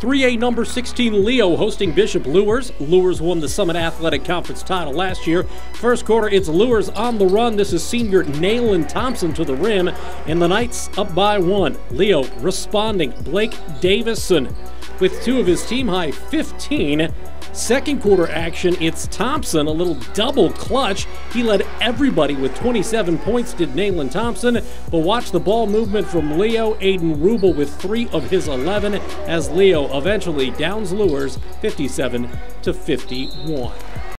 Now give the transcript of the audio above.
3A number 16 Leo hosting Bishop Luers. Luers won the Summit Athletic Conference title last year. First quarter, it's Luers on the run. This is senior Nayland Thompson to the rim, and the Knights up by one. Leo responding. Blake Davison with two of his team high 15. Second quarter action, it's Thompson, a little double clutch. He led everybody with 27 points, did Nayland Thompson. But watch the ball movement from Leo. Aiden Rubel with three of his 11 as Leo eventually downs Luers 57 to 51.